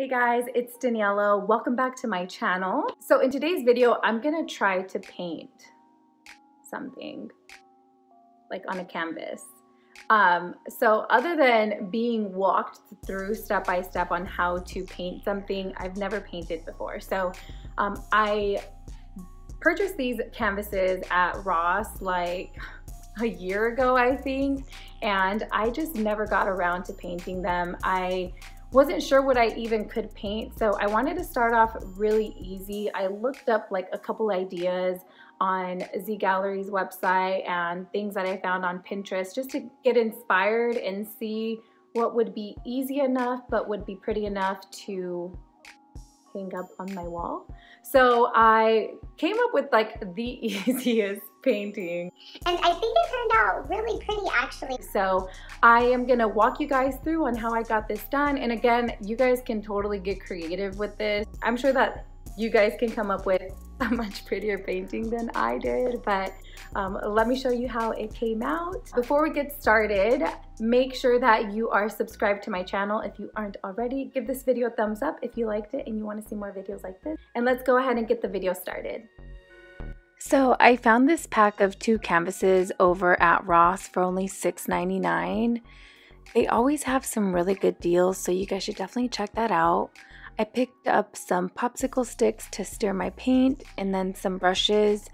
Hey guys, it's Daniella. Welcome back to my channel. So in today's video, I'm gonna try to paint something like on a canvas. Um, so other than being walked through step by step on how to paint something, I've never painted before. So um, I purchased these canvases at Ross like a year ago, I think, and I just never got around to painting them. I wasn't sure what I even could paint, so I wanted to start off really easy. I looked up like a couple ideas on Z Gallerie's website and things that I found on Pinterest just to get inspired and see what would be easy enough but would be pretty enough to hang up on my wall. So I came up with like the easiest painting. And I think it turned out really pretty actually. So I am gonna walk you guys through on how I got this done. And again, you guys can totally get creative with this. I'm sure that you guys can come up with a much prettier painting than I did, but um, let me show you how it came out. Before we get started, make sure that you are subscribed to my channel if you aren't already. Give this video a thumbs up if you liked it and you wanna see more videos like this. And let's go ahead and get the video started. So I found this pack of two canvases over at Ross for only $6.99. They always have some really good deals, so you guys should definitely check that out. I picked up some popsicle sticks to stir my paint and then some brushes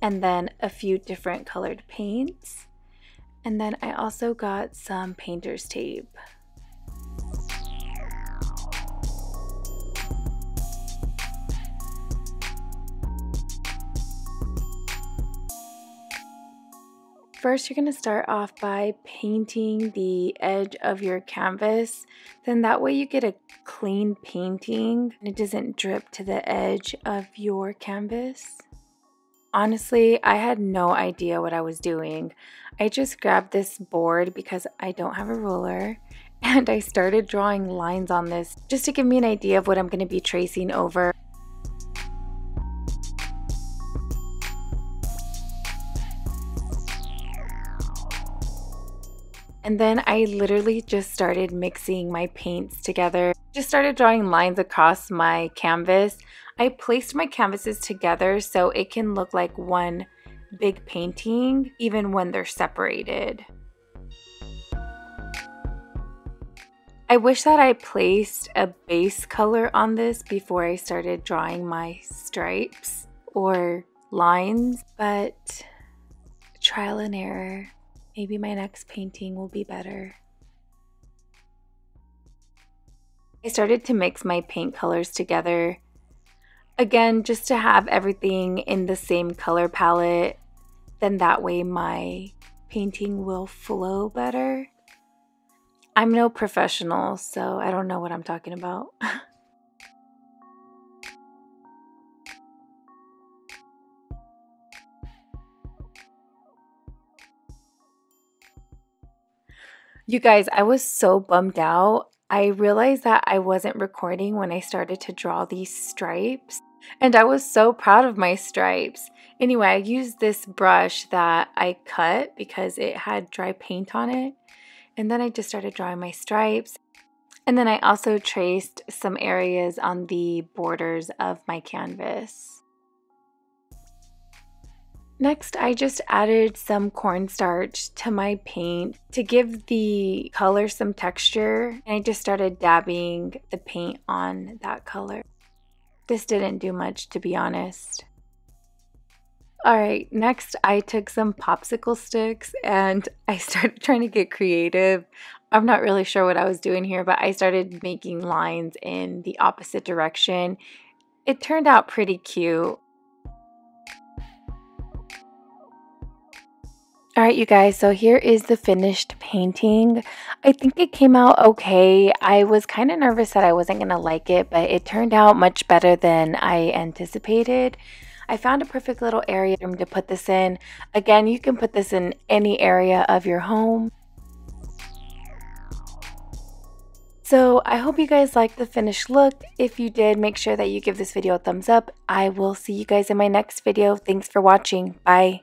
and then a few different colored paints. And then I also got some painter's tape. First, you're going to start off by painting the edge of your canvas. Then that way you get a clean painting and it doesn't drip to the edge of your canvas. Honestly, I had no idea what I was doing. I just grabbed this board because I don't have a ruler and I started drawing lines on this just to give me an idea of what I'm going to be tracing over. And then I literally just started mixing my paints together. Just started drawing lines across my canvas. I placed my canvases together so it can look like one big painting even when they're separated. I wish that I placed a base color on this before I started drawing my stripes or lines, but trial and error. Maybe my next painting will be better. I started to mix my paint colors together. Again, just to have everything in the same color palette, then that way my painting will flow better. I'm no professional, so I don't know what I'm talking about. You guys, I was so bummed out. I realized that I wasn't recording when I started to draw these stripes, and I was so proud of my stripes. Anyway, I used this brush that I cut because it had dry paint on it, and then I just started drawing my stripes. And then I also traced some areas on the borders of my canvas. Next, I just added some cornstarch to my paint to give the color some texture. And I just started dabbing the paint on that color. This didn't do much, to be honest. Alright, next I took some popsicle sticks and I started trying to get creative. I'm not really sure what I was doing here, but I started making lines in the opposite direction. It turned out pretty cute. All right, you guys, so here is the finished painting. I think it came out okay. I was kind of nervous that I wasn't going to like it, but it turned out much better than I anticipated. I found a perfect little area to put this in. Again, you can put this in any area of your home. So I hope you guys liked the finished look. If you did, make sure that you give this video a thumbs up. I will see you guys in my next video. Thanks for watching. Bye.